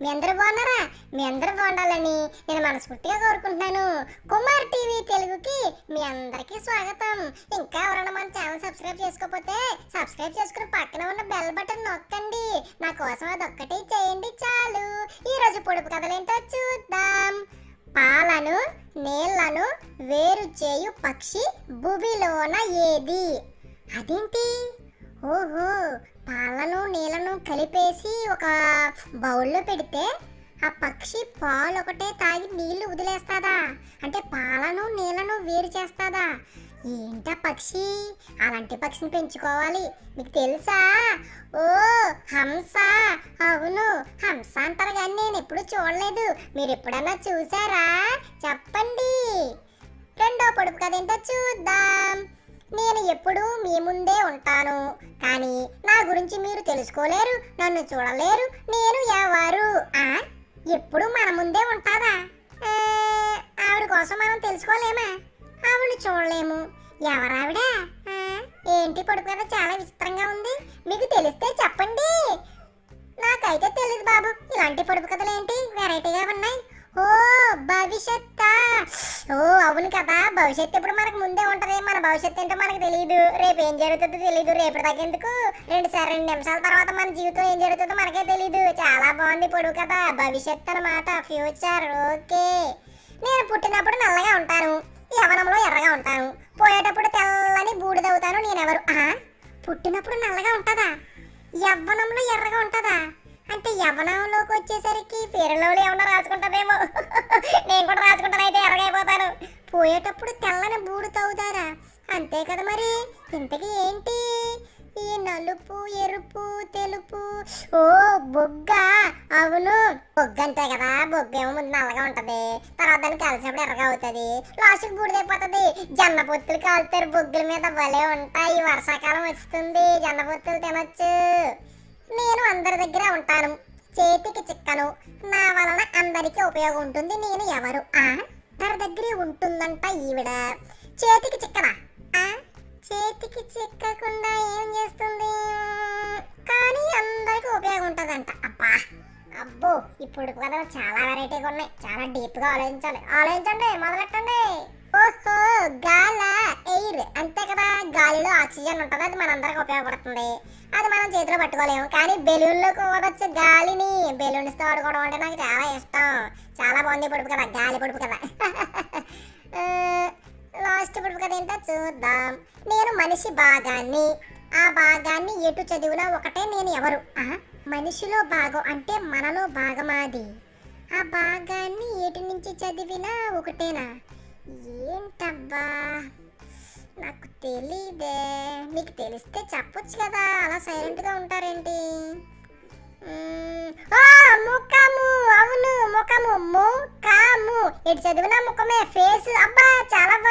మీ అందరూ బాగున్నారా? మీ అందరూ బాగుండాలని నేను మనస్ఫూర్తిగా కోరుకుంటున్నాను. కుమార్ టీవీ తెలుగుకి మీ అందరికీ స్వాగతం. ఇంకా ఎవరైనా మన ఛానల్ సబ్స్క్రైబ్ చేసుకోకపోతే సబ్స్క్రైబ్ చేసుకుని పక్కన ఉన్న బెల్ బటన్ నొక్కండి. నా కోసం ఒక్కటి చేయండి చాలు. ఈ పొడుపు కథలేంటో చూద్దాం. పాలను నీళ్ళను వేరు చేయు పక్షి భూమిలోన ఏది? అదేంటి? ఓహో పాలను నీళ్ళను కలిపేసి ఒక బౌల్లో పెడితే ఆ పక్షి పాలు ఒకటే తాగి నీళ్ళు వదిలేస్తాదా? అంటే పాలను నీళ్ళను వేరు చేస్తాదా? ఏంటా పక్షి? అలాంటి పక్షిని పెంచుకోవాలి. మీకు తెలుసా? ఓ హంస. అవును హంస అంటారు కానీ నేను ఎప్పుడు చూడలేదు. మీరు ఎప్పుడన్నా చూసారా? చెప్పండి. రెండో పొడుపు కథ ఏంటో చూద్దాం. నేను ఎప్పుడూ మీ ముందే ఉంటాను. కానీ నా గురించి మీరు తెలుసుకోలేరు నన్ను చూడలేరు నేను ఎవరు? ఆ? ఎప్పుడు మన ముందే ఉంటుందా? ఆవిడ కోసం మనం తెలుసుకోలేమా? ఆవిడని చూడలేము. ఎవరావిడ? ఏంటి పొడుపు కదా చాలా విచిత్రంగా ఉంది. మీకు తెలిస్తే చెప్పండి. నాకైతే తెలియదు బాబు. ఇలాంటి పొడుపు కథలు ఏంటి వెరైటీగా ఉన్నాయి. ఓ భవిష్యత్ ఓ అవును కదా. భవిష్యత్తు ఇప్పుడు మనకు ముందే ఉంటది. మన భవిష్యత్తు ఏంటో మనకు తెలియదు రేపు ఏం జరుగుతుందో తెలియదు రేపు తగ్గేందుకు రెండు సార్ రెండు నిమిషాల తర్వాత మన జీవితం ఏం జరుగుతుందో మనకే తెలియదు చాలా బాగుంది పొడుగు కదా. భవిష్యత్తు అనమాట ఫ్యూచర్ ఓకే. నేను పుట్టినప్పుడు నల్లగా ఉంటాను. యవనంలో ఎర్రగా ఉంటాను. పోయేటప్పుడు తెల్లని బూడిదవుతాను. నేనెవరు? పుట్టినప్పుడు నల్లగా ఉంటుందా? యవ్వనంలో ఎర్రగా ఉంటుందా? అంటే యవనంలోకి వచ్చేసరికి ఫేరలోలు ఏమన్నా రాసుకుంటుందేమో. నేను కూడా రాసుకుంటాను అయితే ఎర్రగా పోయేటప్పుడు తెల్లని బూడు తవ్వుతారా? అంతే కదా మరి. ఇంతకీ ఏంటి? ఈ నలుపు ఎరుపు తెలుపు. ఓ బొగ్గ. అవును బొగ్గ అంతే కదా. బొగ్గ ఏమో ముందు నల్లగా ఉంటది. తర్వాత దాన్ని కలిసినప్పుడు ఎర్రగా అవుతుంది. లాస్ట్కి బూడిదైపోతుంది జొన్న పొత్తులు కాలుతారు. బొగ్గుల మీద భలే ఉంటాయి. వర్షాకాలం వస్తుంది. జొన్న పొత్తులు తినొచ్చు. నేను అందరి దగ్గర ఉంటాను. చేతికి చిక్కను. నా వలన అందరికీ ఉపయోగం ఉంటుంది. నేను ఎవరు? ఆ? అందరి దగ్గర ఉంటుందంట ఈవిడ. చేతికి చిక్కనా? ఆ? చేతికి చిక్కకుండా ఏం చేస్తుంది? కానీ అందరికీ ఉపయోగం ఉంటుందంట. అబ్బా! అబ్బో! ఇప్పుడు కదా చాలా వెరైటీగా ఉన్నాయి. చాలా డీప్గా ఆలోచించాలి. ఆలోచించండి మొదలెట్టండి ఓహో గాల ఎయిర్ అంతే కదా గాలిలో ఆక్సిజన్ ఉంటుంది అది మనందరికి ఉపయోగపడుతుంది. అది మనం చేతిలో పట్టుకోలేము. కానీ బెలూన్లో కూడొచ్చు గాలిని బెలూన్స్తో ఆడుకోవడం అంటే నాకు చాలా ఇష్టం. చాలా బాగుంది పొడుపు కదా గాలి పొడుపు కదా లాస్ట్ పొడుపు కదా ఏంటో చూద్దాం. నేను మనిషి భాగాన్ని ఆ భాగాన్ని ఎటు చదివినా ఒకటే నేను ఎవరు? మనిషిలో భాగం అంటే మనలో భాగమాది ఆ భాగాన్ని ఎటు నుంచి చదివినా ఒకటేనా? ఏంటబ్బా? తెలీదే. మీకు తెలిస్తే చెప్పొచ్చు కదా. అలా సైలెంట్గా ఉంటారేంటి? ఆ, ముఖము. అవును ముఖము. ముఖము. ఇటు చదివిన ముఖమే. ఫేస్ అబ్బా చాలా